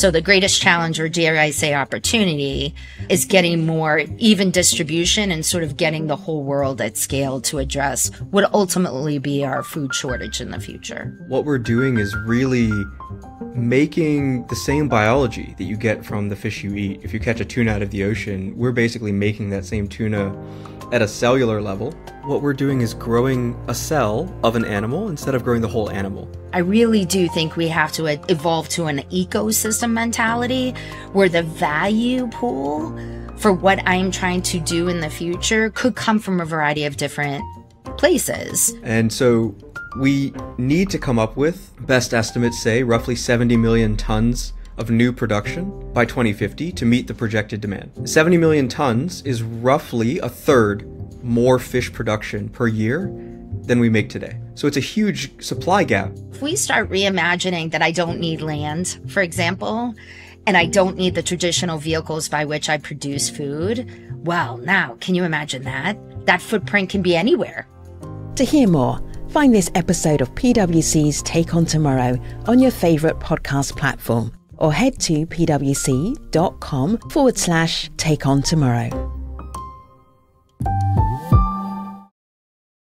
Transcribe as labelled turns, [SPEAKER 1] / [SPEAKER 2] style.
[SPEAKER 1] So the greatest challenge, or dare I say opportunity, is getting more even distribution and sort of getting the whole world at scale to address what ultimately be our food shortage in the future.
[SPEAKER 2] What we're doing is really making the same biology that you get from the fish you eat. If you catch a tuna out of the ocean, we're basically making that same tuna at a cellular level. What we're doing is growing a cell of an animal instead of growing the whole animal.
[SPEAKER 1] I really do think we have to uh, evolve to an ecosystem mentality where the value pool for what I'm trying to do in the future could come from a variety of different places.
[SPEAKER 2] And so we need to come up with, best estimates say, roughly 70 million tons of new production by 2050 to meet the projected demand. 70 million tons is roughly a third more fish production per year than we make today. So it's a huge supply gap.
[SPEAKER 1] If we start reimagining that I don't need land, for example, and I don't need the traditional vehicles by which I produce food, well, now, can you imagine that? That footprint can be anywhere.
[SPEAKER 3] To hear more, find this episode of PwC's Take on Tomorrow on your favourite podcast platform or head to pwc.com forward slash take on tomorrow.